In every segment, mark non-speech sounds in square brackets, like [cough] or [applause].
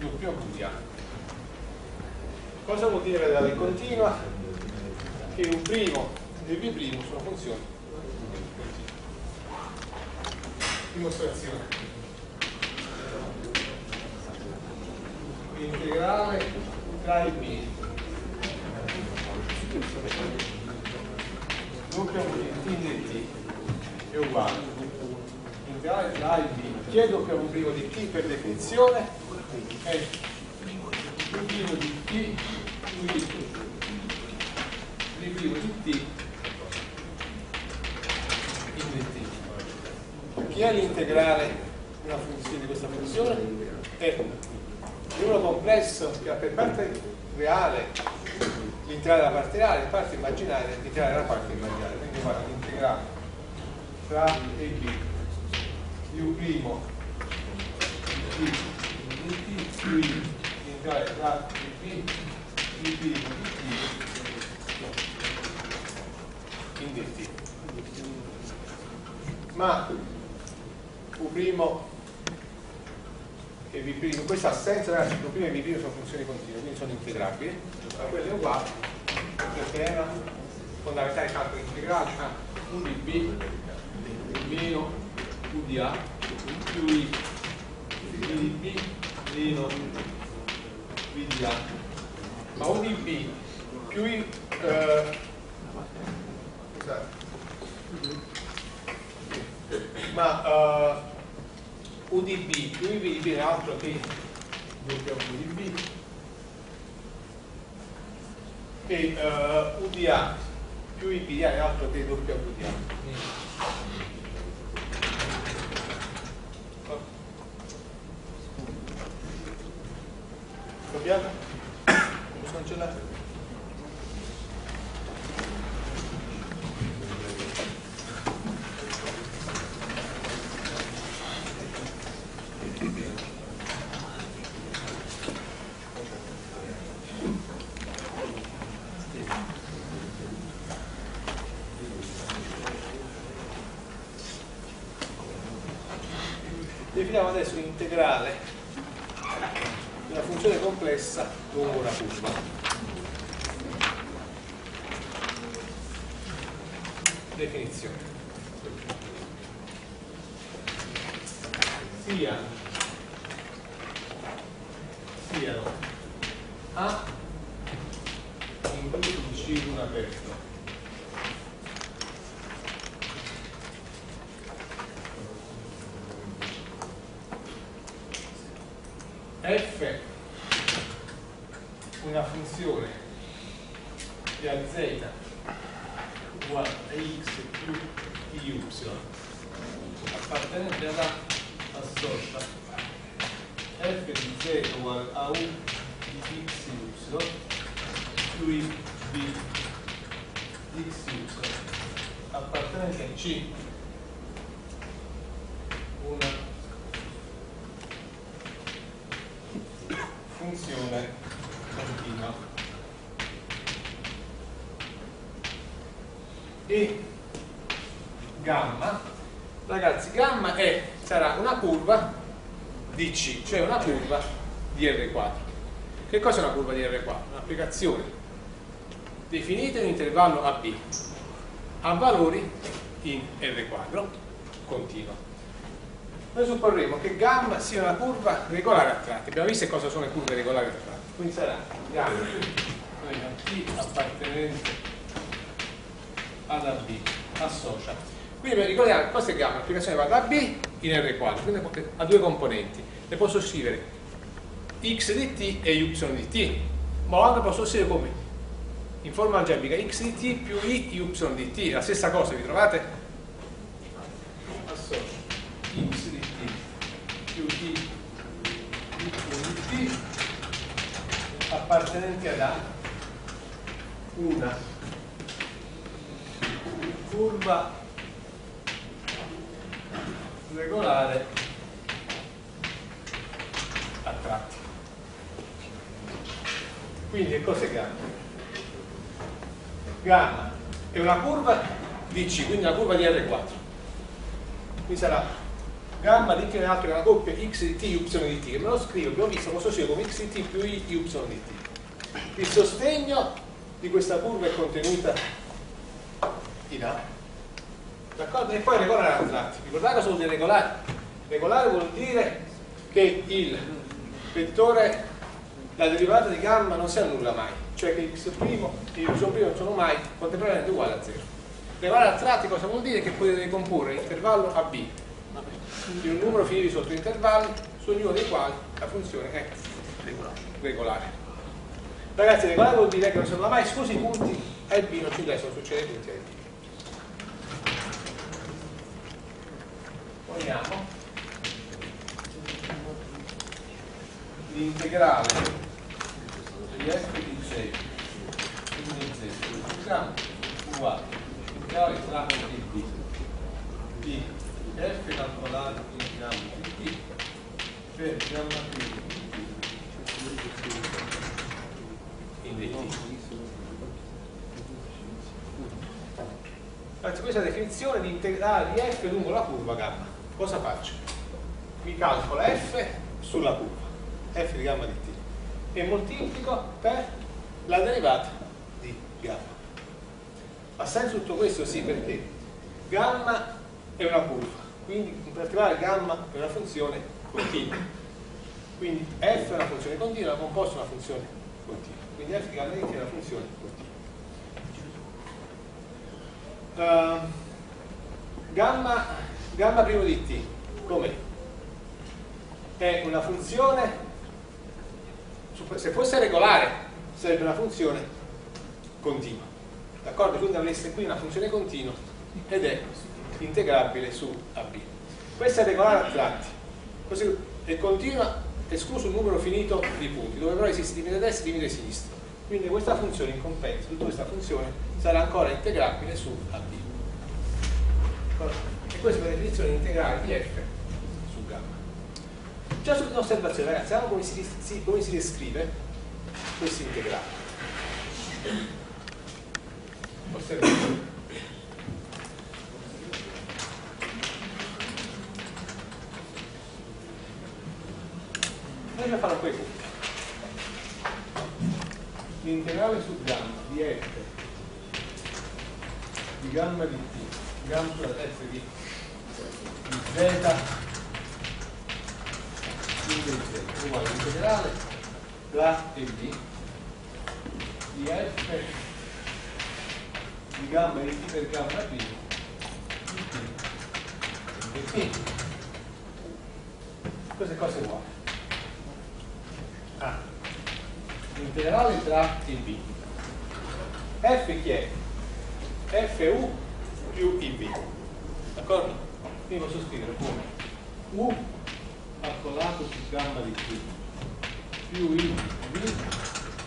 doppio v di a cosa vuol dire la continua? che un primo e primo sono funzioni. Dimostrazione. Integrale tra i b doppio di t è uguale. Integrale tra i b chi è doppio primo di t per definizione è più primo di t più di primo t in dt chi è l'integrale una funzione di questa funzione? è numero complesso che ha per parte reale l'integrale della parte reale, parte immaginaria l'integrale della parte immaginaria. Quindi guarda l'integrale tra e B di U' di T di T più I l'integrale tra A e B di B di T in dt. Ma U' e V' in questa assenza ragazzi V' e V' sono funzioni continue quindi sono integrabili ma quello è uguale è una fondamentale calcolo integrale a U di B meno U di A più I di B meno V di A ma U di B più I eh, ma uh, UDB più IB di B è altro che doppia UDB e uh, UDA più IB di A è altro che doppia UDA Copiato? Posso cancellare? definiamo adesso l'integrale di una funzione complessa lungo una curva. Definizione. Sia siano A in B di C1 aperto f una funzione di a z uguale a x più y appartenente ad A assorta f di z uguale a u di xy più i di xy appartenente a c una funzione continua e gamma ragazzi gamma è, sarà una curva di C cioè una curva di R4 Che cosa è una curva di R quadro? Un'applicazione definita in intervallo AB a valori in R quadro continua. Noi supporremo che gamma sia una curva regolare a tratti. Abbiamo visto cosa sono le curve regolari a tratti. Quindi sarà gamma T appartenente ad AB associa. Quindi ricordiamo questa gamma, l'applicazione va da B in R quadro, quindi ha due componenti. Le posso scrivere x di t e y di t, ma anche posso scrivere come in forma algebrica x di t più i y di t, la stessa cosa, vi trovate? Associo x di t più i y di t appartenenti ad A una curva regolare a tratti. Quindi che cos'è gamma? Gamma è una curva di C, quindi una curva di R4. Qui sarà gamma di t alto che una coppia x di t y di t, che me lo scrivo, abbiamo visto, posso scrivere come x di t più y di t. Il sostegno di questa curva è contenuta in A. D'accordo? E poi regolare a tratti. Ricordate cosa vuol dire regolare? Regolare vuol dire che il vettore, la derivata di gamma non si annulla mai, cioè che x' e y' non sono mai contemporaneamente uguali a 0. Regolare a tratti cosa vuol dire? Che potete ricomporre l'intervallo AB di un numero finito di sottointervalli su ognuno dei quali la funzione è regolare. Ragazzi, regolare vuol dire che non si annulla mai, scusi i punti A e B non ci interessano, succede punti A e B. Poniamo l'integrale. Di f di c di z uguale integrale tra di b di f calcolato in gamma di t per gamma di in dt Anzi, questa è la definizione di integrale di f lungo la curva gamma. Cosa faccio? Mi calcola f sulla curva f di gamma di t e moltiplico per la derivata di gamma. Ha senso tutto questo? Sì, perché gamma è una curva, quindi in particolare gamma è una funzione continua. Quindi f è una funzione continua, composta una funzione continua. Quindi f di gamma di t è una funzione continua. Uh, gamma, gamma primo di t, com'è? È una funzione se fosse regolare sarebbe una funzione continua. D'accordo? quindi avreste qui una funzione continua ed è integrabile su AB questa è regolare a tratti. Così è continua escluso un numero finito di punti dove però esiste limite destra e limite sinistra. Quindi questa funzione in compenso tutta questa funzione sarà ancora integrabile su AB questa è la definizione integrale di f Già subito un'osservazione, ragazzi, vediamo come si, si, come si descrive questo integrale. Osservazione. Noi fare un po' i punti. L'integrale su gamma di f di gamma di t, gamma f di, di z uguale integrale tra e b di f di gamma di t per gamma b di t e p queste cose uguali ah. integrale tra e b f chi è? fu più ib d'accordo? quindi posso scrivere come u calcolato su gamma di T più V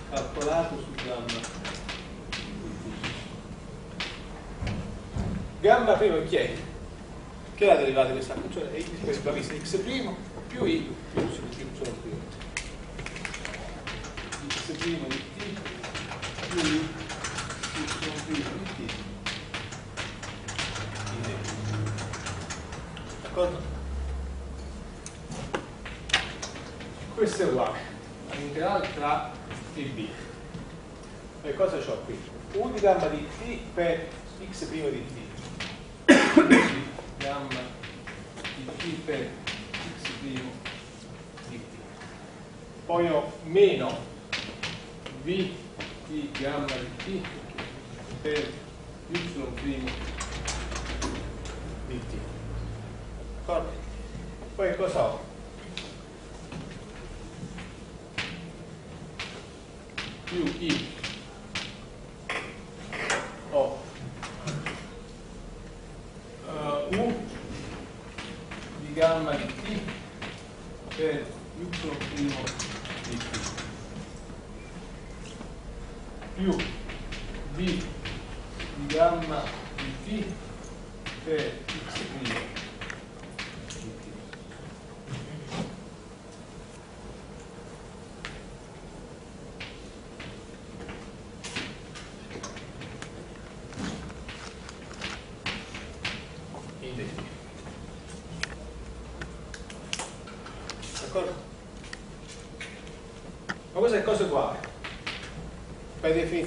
calcolato su gamma di T. Gamma prima chi è? Che è la derivata di questa funzione? È questa vista x primo più i più y sono primo. x primo di t più i y primo D'accordo? questo è uguale all'integrale tra e b. E cosa ho qui? U di gamma di t per x' di t. [coughs] Gamma di t per x' di t. Poi ho meno v di gamma di t per y' di t. D'accordo? Poi cosa ho? più i o uh, u di gamma di t per y' di t più b di gamma di t per x'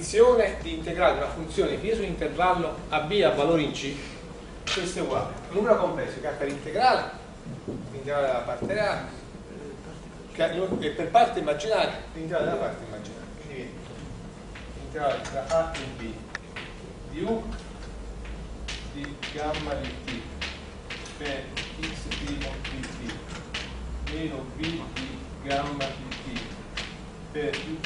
definizione di integrale di una funzione io su intervallo AB a valore in C. Questo è uguale. Numero complesso che per integrale l'integrale della parte reale e per parte immaginaria l'integrale della parte immaginaria. Quindi l'integrale tra A e B di U di gamma di T per x' di T meno B di gamma di T per y'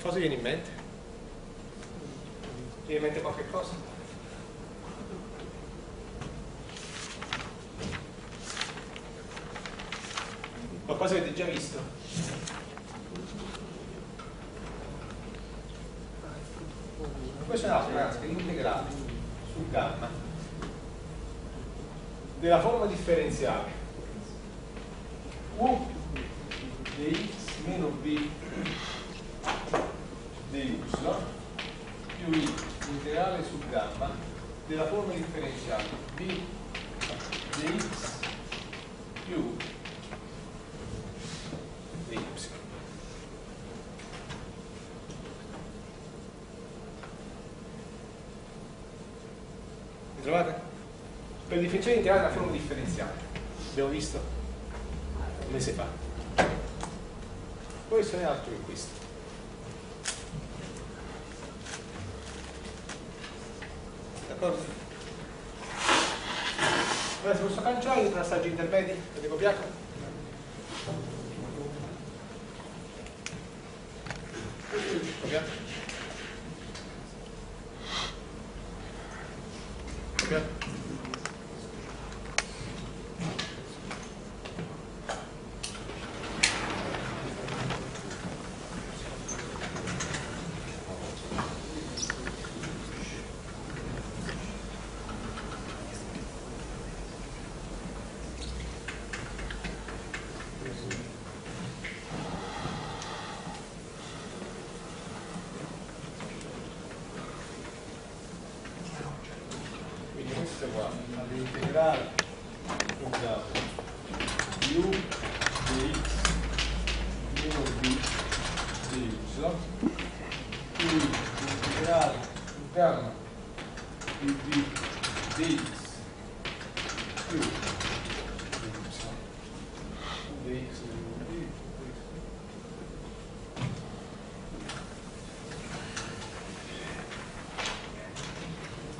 Cosa viene in mente? Viene in mente qualche cosa? Qualcosa avete già visto? Questo è un altro ragazzi, è l'integrale su gamma della forma differenziale u di x meno b di y più i integrale su gamma della forma differenziale b di x più di y. Mi trovate? Per definizione integrale della forma differenziale. Abbiamo visto un mese fa. Questo è altro che questo. d'accordo? Adesso questo cancellare tra assaggi intermedi, avete? Copiato?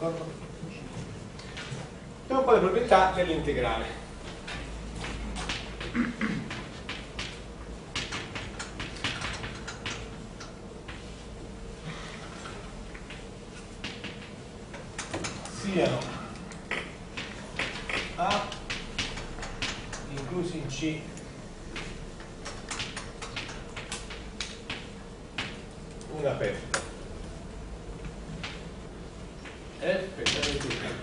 D'accordo? Vediamo un po' le proprietà dell'integrale. Siano A inclusi in C una aperta F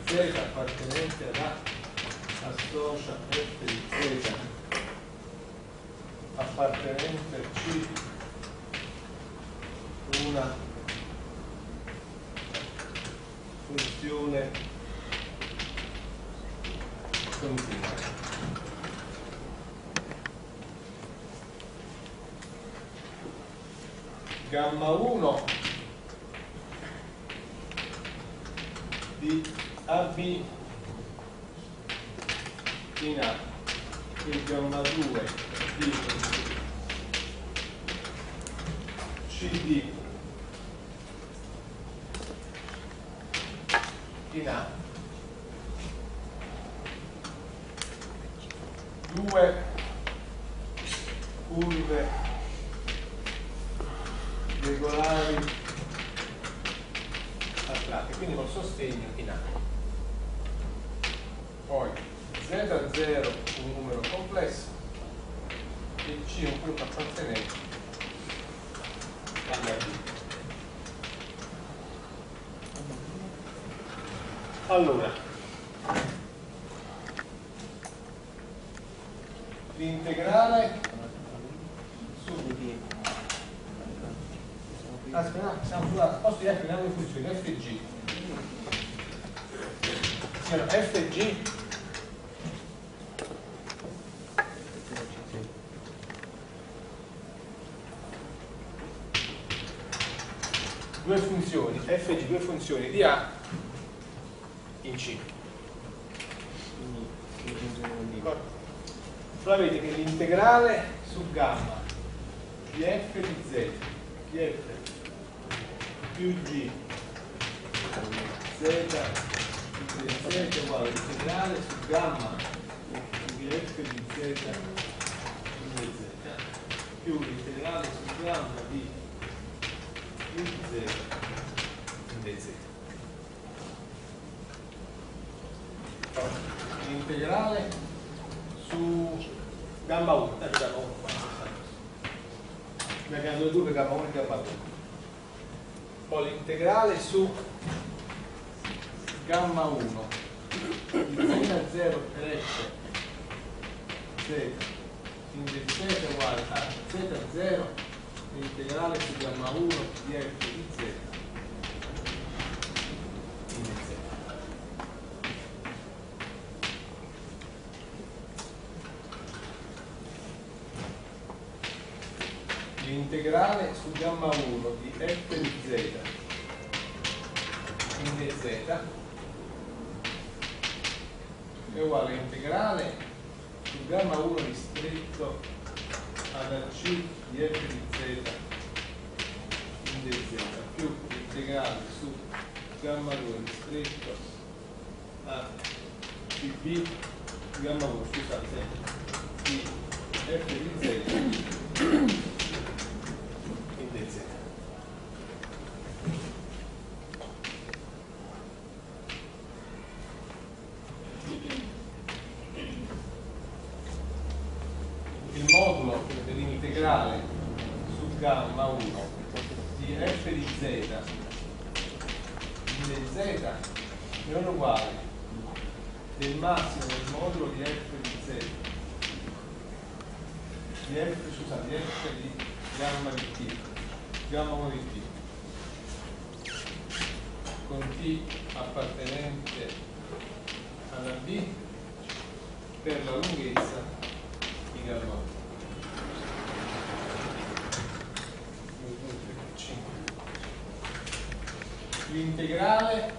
Z appartenente ad A associa F di Z appartenente a C una funzione continua. Gamma 1 di AB in A e gamma 2 di CD in A due curve regolari astratte quindi con sostegno in A. Poi Z0 un numero complesso e C un punto appartenente alla B. Allora l'integrale su aspetta, siamo sulla posto di f in due funzioni f e g. Siano f e g. Due funzioni f e g due funzioni di a in c allora vedete che l'integrale su gamma di f di z di f più g z di z è uguale all'integrale su gamma di f di z in z più l'integrale su gamma di più di z in dz l'integrale su gamma 1 eh, gamma 1 abbiamo 2 gamma 1 e gamma 2 poi l'integrale su gamma 1 di z a 0 per z in è uguale a z a 0 l'integrale su gamma 1 di f di z in dz l'integrale su gamma 1 di f di z. In dz è uguale all'integrale su gamma 1 ristretto ad ac di f di z. In dz più l'integrale su gamma 2 ristretto a cb gamma 1 scusate di f di z in dz il modulo dell'integrale su gamma 1 di f di z in dz non è uguale del massimo del modulo di f di z di f, scusate, di f di gamma di t gamma 1 di t. Con t appartenente alla b per la lunghezza di gamma 1 l'integrale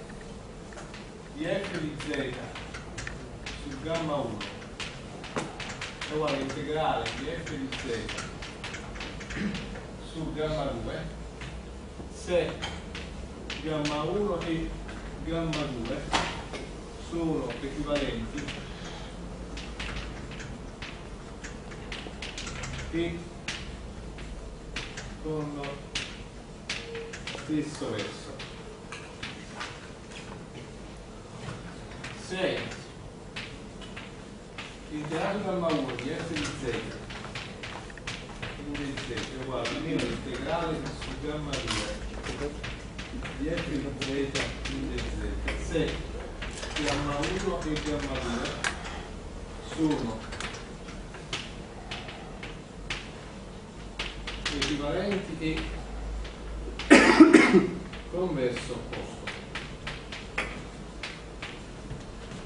di f di z su gamma 1 è uguale all'integrale di f di z su gamma 2 se gamma 1 e gamma 2 sono equivalenti e con stesso verso. Se l'integrato gamma 1 di f di z in z è uguale a meno integrale su gamma 2 di f di z in z. Se gamma 1 e gamma 2 sono equivalenti e converso opposto.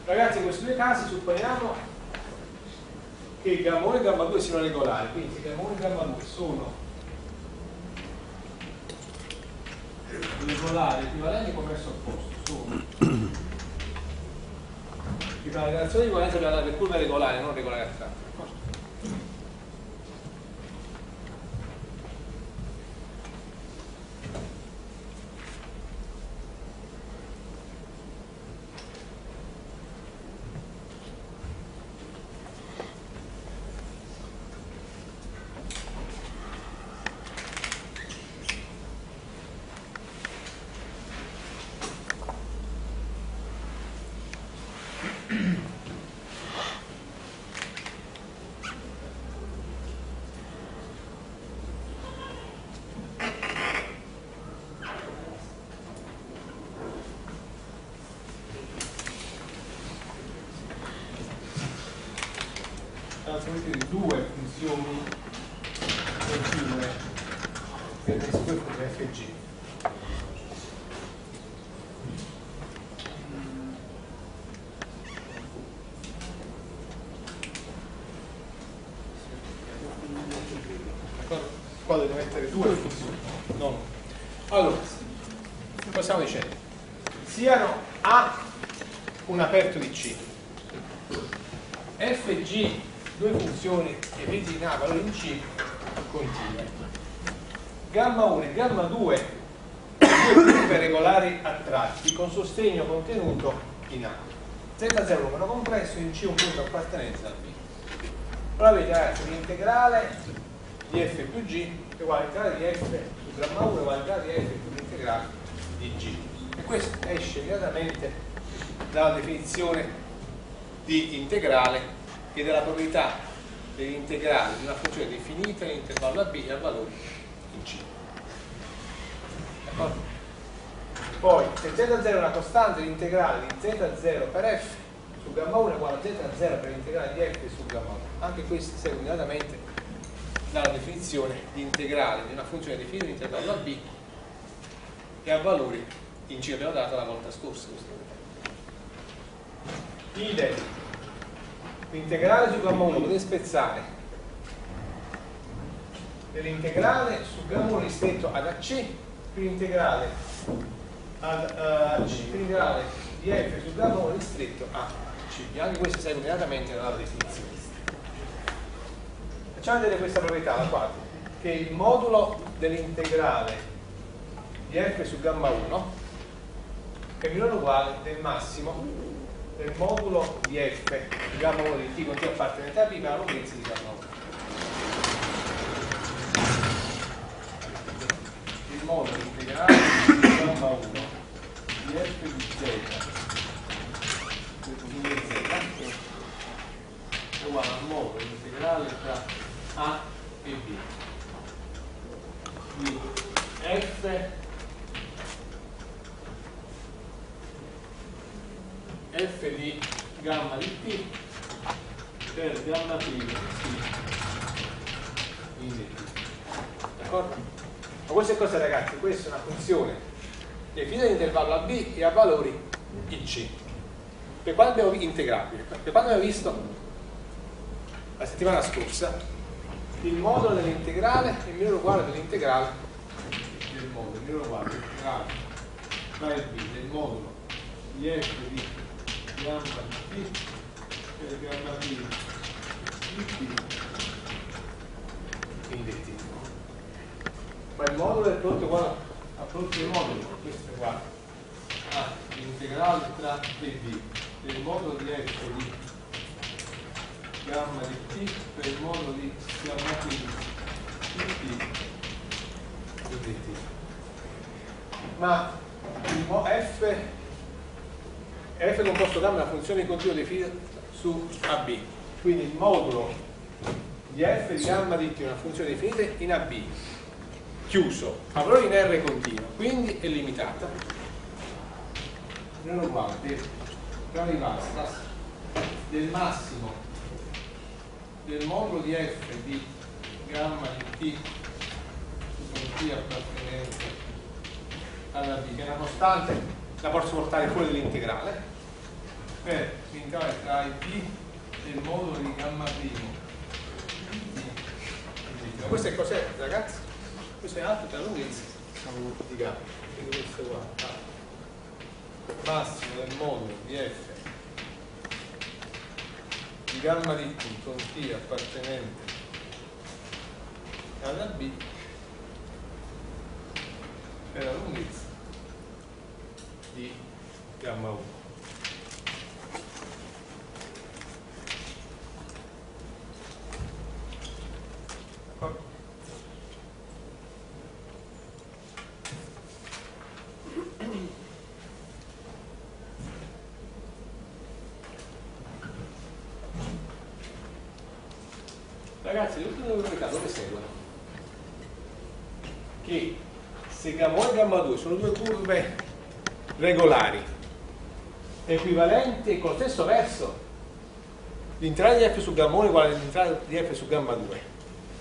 Ragazzi in questi due casi supponiamo che gamma 1 e gamma 2 siano regolari quindi se gamma 1 e gamma 2 sono regolari equivalenti converso opposto sono. Quindi la relazione di equivalenza per curve regolari non regolari astratte trasformazione di due funzioni continue per le sue funzioni fg. Qua devo mettere due funzioni. No. Allora, cosa stiamo dicendo? Siano A un aperto di C fg due funzioni che vedi in A valore in C continue. Gamma 1 e gamma 2 due curve regolari a tratti con sostegno contenuto in A. Z0 numero compresso in C un punto appartenenza a B. Ora ragazzi l'integrale di f più g è uguale all'integrale di f su gamma 1 è uguale all'integrale di f più l'integrale di g. E questo esce immediatamente dalla definizione di integrale e della proprietà dell'integrale di una funzione definita in intervallo a b a valore in c. Poi, se z0 è una costante, l'integrale di z0 per f su gamma 1 è uguale a z0 per l'integrale di f su gamma 1. Anche questo segue immediatamente dalla definizione di integrale di una funzione definita in intervallo a b e a valori in c abbiamo dato la volta scorsa. Idem. L'integrale su gamma 1 potete spezzare. Dell'integrale su gamma 1 ristretto ad AC più l'integrale ad uh, C più l'integrale di F su gamma 1 ristretto a C anche questo segue immediatamente nella definizione facciamo vedere questa proprietà la quarta che il modulo dell'integrale di F su gamma 1 è minore o uguale del massimo del modulo di f di gamma 1 di t con t appartenente a b per la lunghezza di gamma 1 il modulo integrale di gamma 1 di f di z di z è uguale al modulo integrale tra a e b di f f di gamma di t per gamma t di t in dt. D'accordo? Cose ragazzi, questa è una funzione. Definita in intervallo a b e a valori in c. Per quando abbiamo integrabile, per quando abbiamo visto la settimana scorsa, il modulo dell'integrale è minore uguale dell'integrale del modulo, minore o uguale dell'integrale tra il b del modulo di f di di T per di T quindi T ma il modulo è uguale al prodotto dei moduli questo è uguale a l'integrale tra B e B del modulo di f di gamma di t per il modulo di gamma t di t di dt ma il f f composto gamma è una funzione continua definita su AB quindi il modulo di f di gamma di t è una funzione definita in AB chiuso a valore in R continuo quindi è limitata non uguale di Vastas del massimo del modulo di f di gamma di t su t appartenente alla b che è una costante la posso portare fuori dell'integrale per l'integrale tra i b e il modulo di gamma primo questo è cos'è ragazzi? Questo è alto per lunghezza di gamma quindi questo è uguale a massimo del modulo di f. Di gamma di t con t appartenente. Alla b. Per la lunghezza di gamma 1 Ragazzi, l'ultima probabilità dove seguono? Che se gamma 1 e gamma 2 sono due curve regolari, equivalenti con lo stesso verso, l'intrale di f su gamma 1 è uguale all'intrale di f su gamma 2,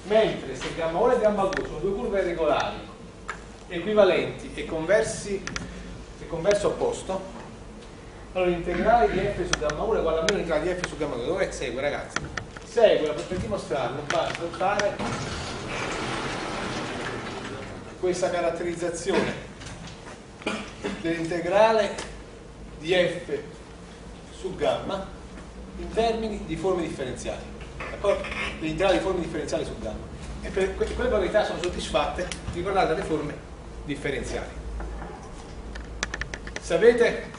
mentre se gamma 1 e gamma 2 sono due curve regolari, equivalenti e conversi e converso opposto, allora l'integrale di f su gamma 1 è uguale a meno l'integrale di f su gamma 2. Dove segue ragazzi? segue, per dimostrarlo, basta fare questa caratterizzazione dell'integrale di f su gamma in termini di forme differenziali l'integrale di forme differenziali su gamma. E per quelle probabilità sono soddisfatte ricordate le forme differenziali. Se avete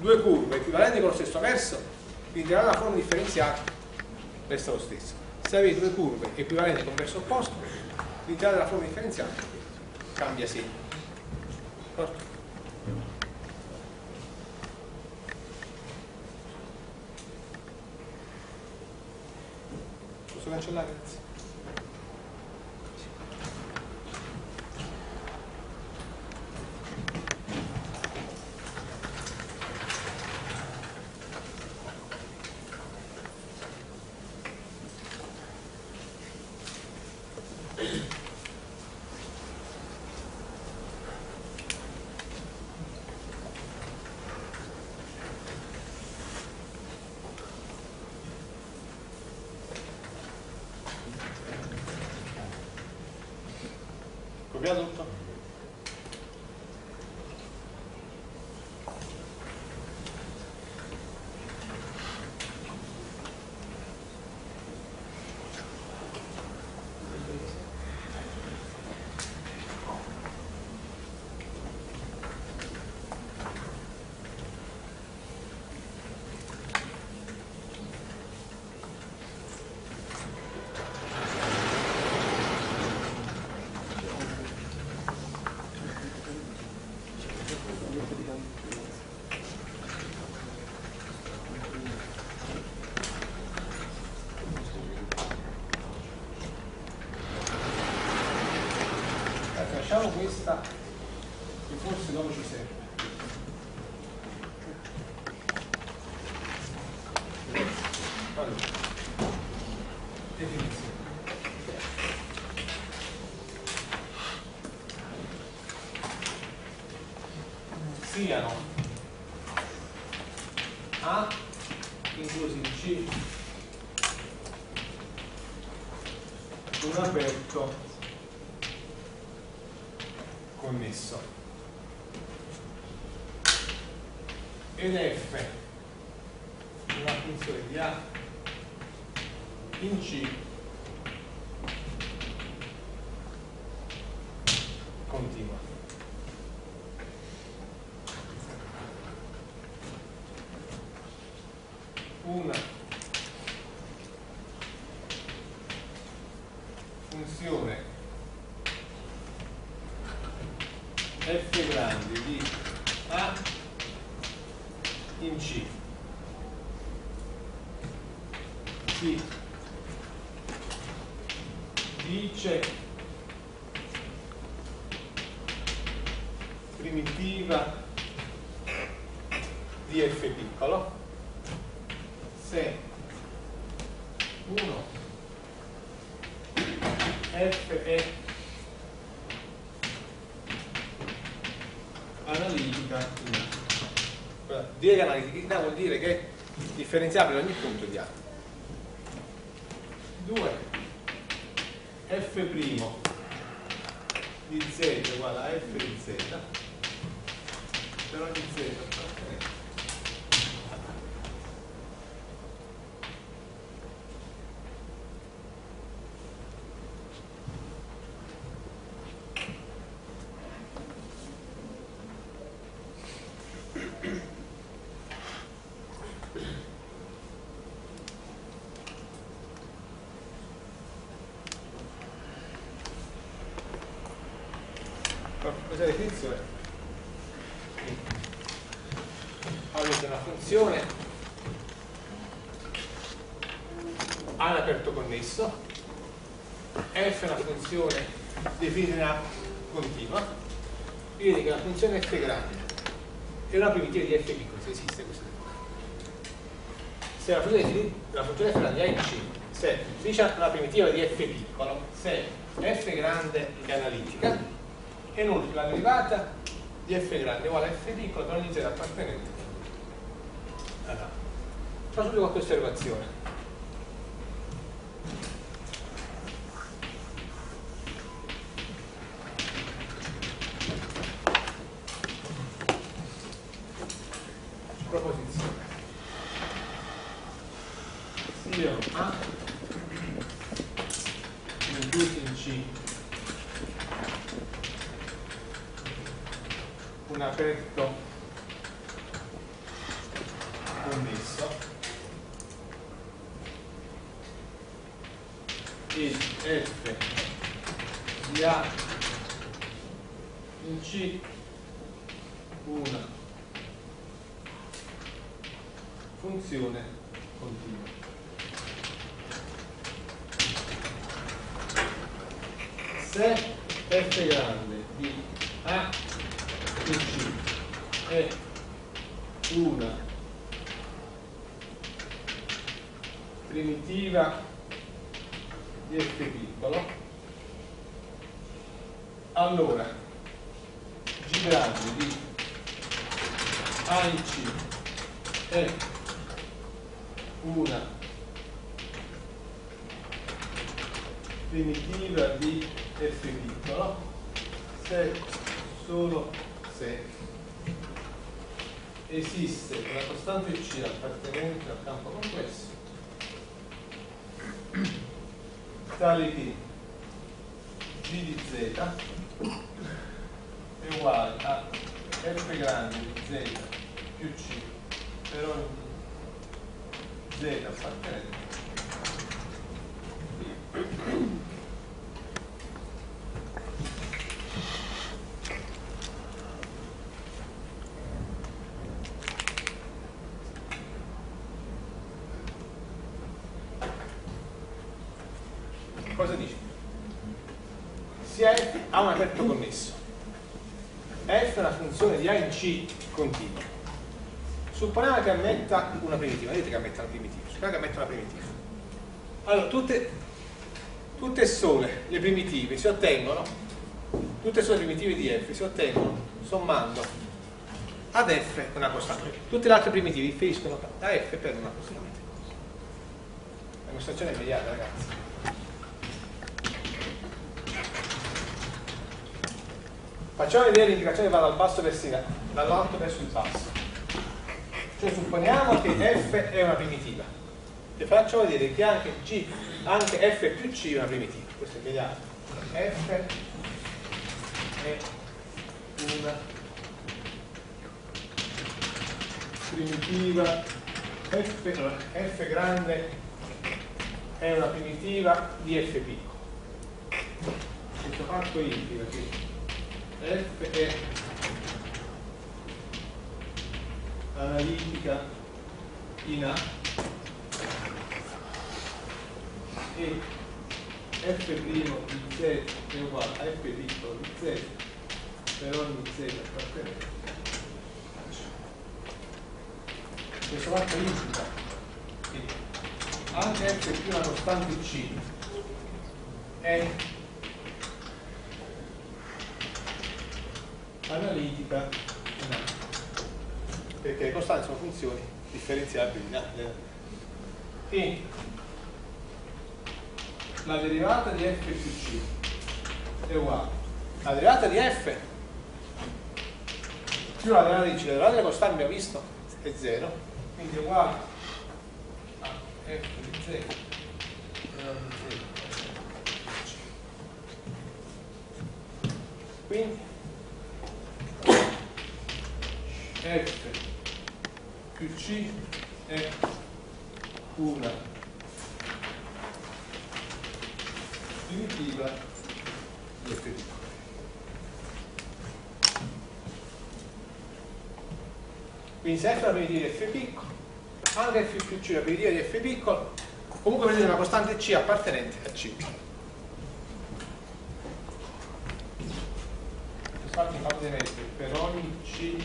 due curve equivalenti con lo stesso verso l'integrale della forma differenziale resta lo stesso. Se avete due curve equivalenti con verso opposto, l'integrale della forma differenziale cambia segno. Posso una funzione f grande di a in c. Si dice differenziabile ogni punto di A. 2 f' di z uguale a f di z per ogni z questa definizione avete una funzione. A aperto connesso. F è una funzione definita continua. Vedete che la funzione f grande. È una primitiva di f piccolo se esiste questa se la funzione, la funzione f grande è in C se una primitiva di f piccolo se f grande è analitica e inoltre la derivata di f grande. Uguale a f piccolo per ogni z appartenente allora, faccio subito qualche osservazione proposizione io A inclusi in C un aperto connesso il f di A in C una funzione continua. Se f grande di A è una primitiva di f piccolo. Allora g grande di a in c è una primitiva di f piccolo se solo se esiste una costante C appartenente al campo complesso tale che G di Z è uguale a F grande di Z più C per ogni Z appartenente ha un aperto connesso. F è una funzione di A in C continua. Supponiamo che ammetta una primitiva, vedete che ammetta una primitiva, supponiamo che ammetta una primitiva. Allora, tutte, tutte sole le primitive si ottengono, tutte sole primitive di F si ottengono sommando ad F una costante. Tutte le altre primitive differiscono da F per una costante. La dimostrazione immediata, ragazzi. Facciamo vedere l'integrazione che va dal basso verso il dall'alto verso il basso. Cioè supponiamo che f è una primitiva e faccio vedere che anche, G, anche f più c è una primitiva. Questo è immediato. f è una primitiva f, f grande è una primitiva di f piccolo. Questo fatto implica che eh, f è analitica in A e f' di z è uguale a f piccolo di z per ogni z appartenente. Questa parte implica che anche f più la costante c è analitica in A perché le costanti sono funzioni differenziabili. In A e la derivata di f più c è uguale. La derivata di f più la derivata di c la derivata delle costanti abbiamo visto è 0 quindi è uguale a f di z quindi f più c è una primitiva di f piccolo. Quindi se f la primitiva di f piccolo, anche f più c la primitiva di f piccolo, comunque vedete una costante c appartenente a c. Infatti mettere per ogni c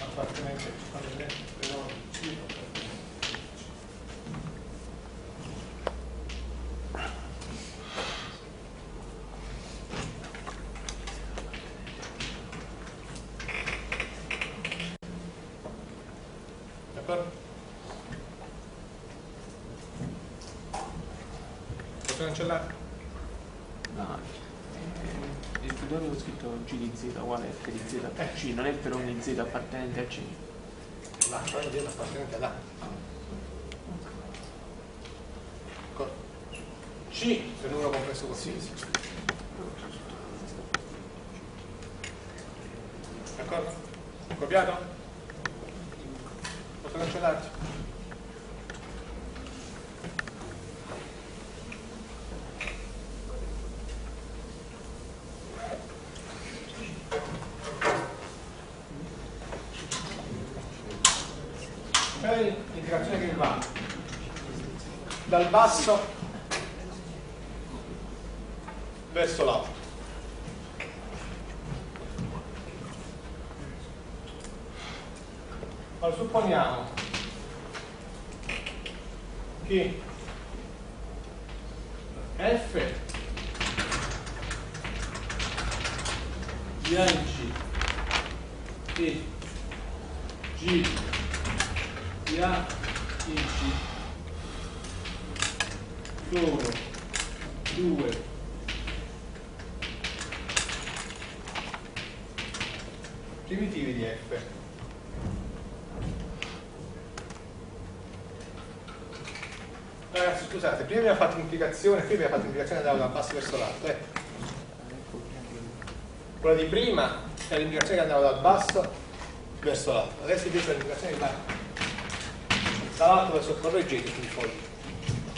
appartenente per ogni c cancellare? No, eh, il tutorial ho scritto G di Z uguale F di Z C, non è per ogni Z appartenente a C. No, per ogni Z appartenente ad A. C è il numero complesso qualsiasi. D'accordo? Copiato? Posso cancellarti? Dal basso verso l'alto. Allora supponiamo che F di ANC e G di A in C sono due primitivi di f ragazzi scusate prima abbiamo l'implicazione prima abbiamo fatto l'implicazione andava da basso verso l'alto eh. quella di prima è l'implicazione che andava dal basso verso l'alto. Adesso invece l'implicazione che va dall'alto verso correggete sui fogli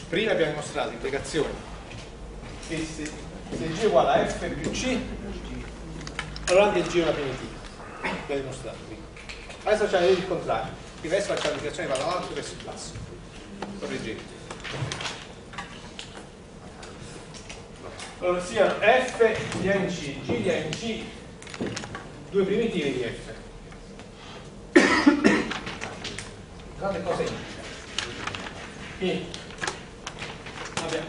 prima abbiamo dimostrato l'implicazione che se, se G è uguale a F più C allora anche G è una primitiva. L'abbiamo dimostrato qui. adesso facciamo il contrario. Qui adesso facciamo l'implicazione che va dall'alto verso il basso. Correggete allora siano F di A G di A due primitive di F. Guardate cosa indica che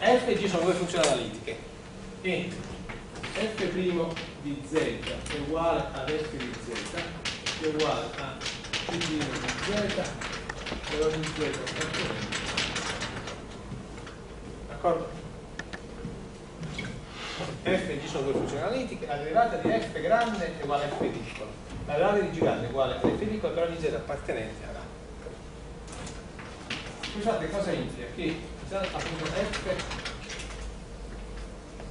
F e G sono due funzioni analitiche. E f' di z è uguale ad f di z è uguale a g' di z per ogni z d'accordo? F e g sono due funzioni analitiche la derivata di f grande è uguale a f piccolo la derivata di g grande è uguale a f piccolo per ogni z appartenente ad A scusate cosa indica? che appunto f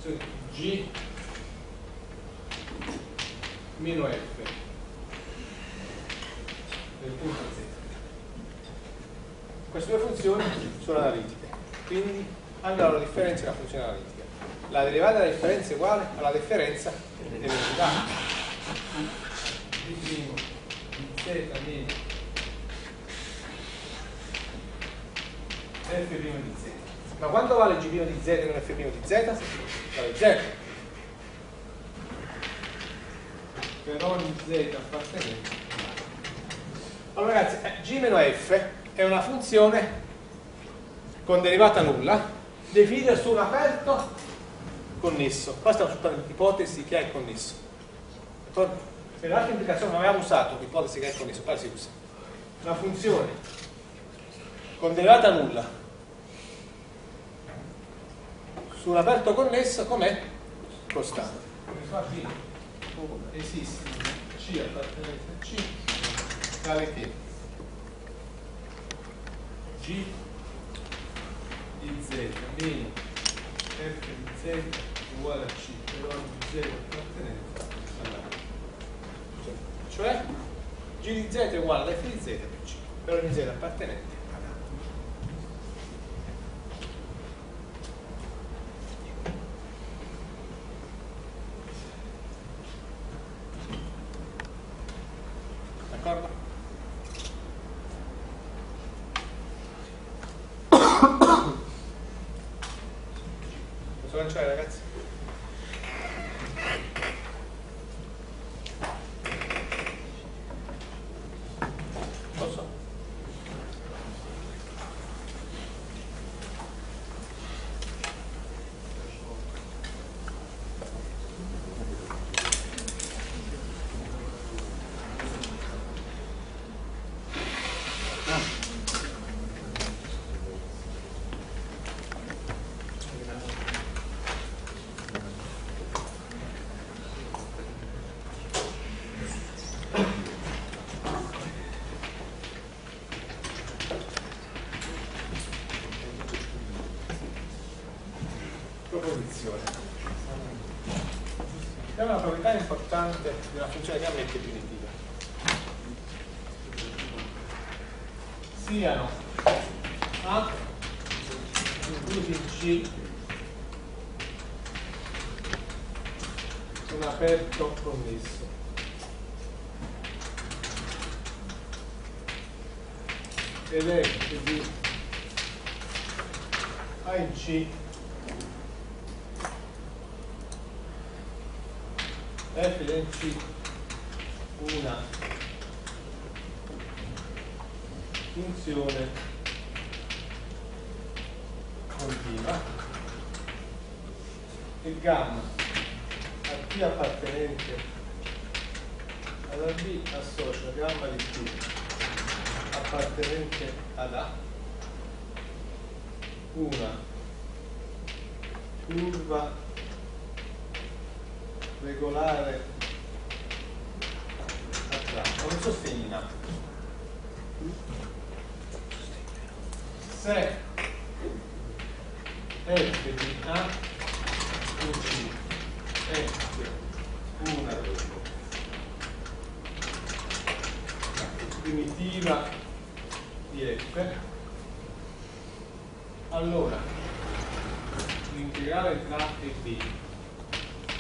cioè g meno f del punto z. Queste due funzioni sono analitiche quindi hanno la differenza è una funzione analitica la derivata della differenza è uguale alla differenza delle velocità di primo di z meno f' di z. Ma quando vale g' di z meno f' di z? Vale 0. Per ogni z appartenente. Allora ragazzi, eh, g meno f è una funzione con derivata nulla definita su un aperto connesso. Questa è un'ipotesi che è connesso. Per l'altra implicazione non avevamo usato l'ipotesi che è connesso, qua si usa. Una funzione con derivata nulla su un aperto connesso com'è? Costante. Esiste C appartenente a C tale che G di Z meno F di Z uguale a C per ogni Z appartenente all'A. Cioè G di Z è uguale a F di Z per C per ogni Z appartenente importante una funzione chiaramente primitiva. Siano A inclusi in C un aperto connesso. Ed è di A in C f del C. Una. Funzione. Continua. E gamma. A T appartenente. Alla B associa gamma di T appartenente ad A. Una. Curva regolare. A tratto, un sostegno. In atto. Se f di A in C è una primitiva di f, allora l'integrale tra e B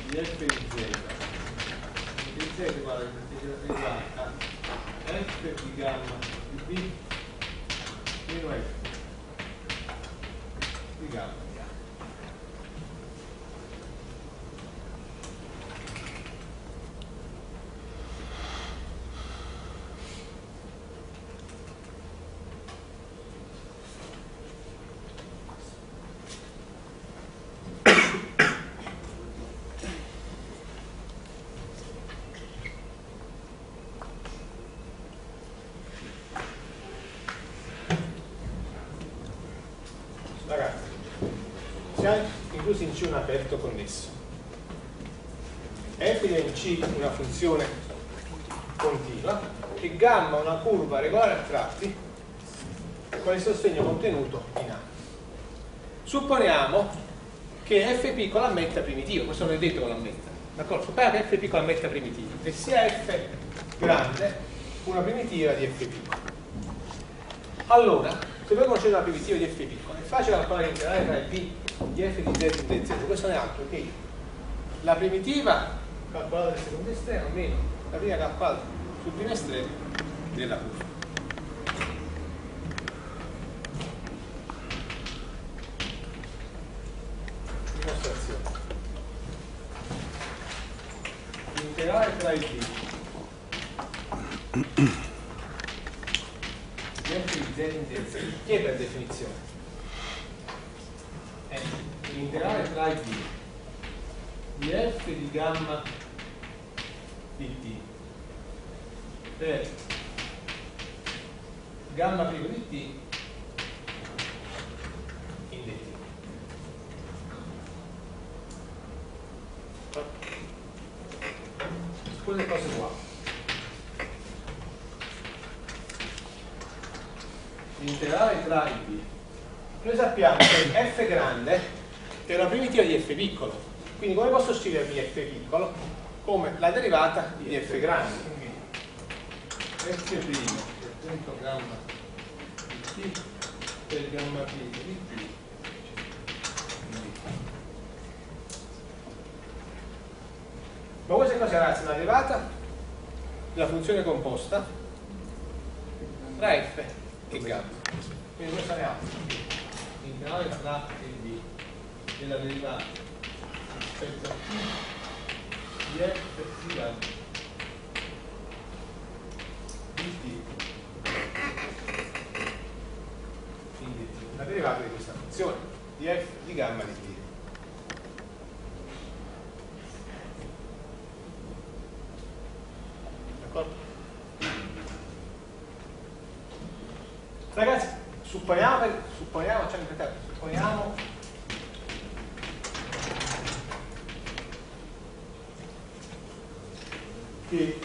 di f di z di z è uguale a f di gamma di b meno f di gamma inclusi in C un aperto connesso. F in C una funzione continua e gamma una curva regolare a tratti con il sostegno contenuto in A. Supponiamo che f piccola ammetta primitivo, questo non è detto con l'ammetta, d'accordo? Supponiamo che f piccola ammetta primitivo e sia f grande una primitiva di f piccolo. Allora, se voi conoscete una primitiva di f piccolo, è facile calcolare l'integrale tra p di f di z dz, questo non è altro che la primitiva calcolata nel secondo estremo meno la prima calcolata sul primo estremo della curva. Dimostrazione. L'integrale tra il b f di z chi è per definizione? È l'integrale tra il b di f di gamma di t per gamma primo di t in dt. Quelle cose qua. L'integrale tra i b. Noi sappiamo che f grande è una primitiva di f piccolo. Quindi come posso scrivermi f piccolo? Come la derivata di f grande. F primo per punto gamma di t per gamma primo di t Ma questa cosa ragazzi è una derivata della funzione composta tra f e gamma. Quindi questa è altro. L'integrale tra e b della derivata rispetto a t di f di gamma di t in dt. La derivata di questa funzione di f di gamma di t. D'accordo? Ragazzi, supponiamo, supponiamo, facciamo il supponiamo che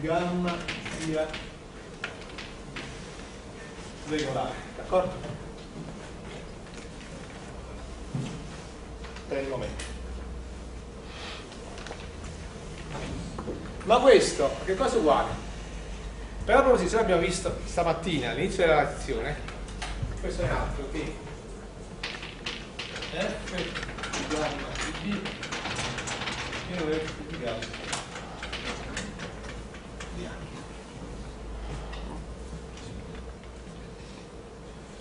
gamma sia regolare, d'accordo? Per il momento. Ma questo, che cosa è uguale? Per la proposizione abbiamo visto stamattina all'inizio della lezione, questo è altro che f gamma di b meno f di gamma.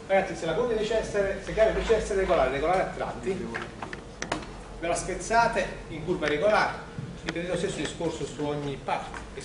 Ragazzi, se la curva deve essere, se chiave deve essere regolare, regolare a tratti, ve la spezzate in curva regolare, riprendete lo stesso discorso su ogni parte e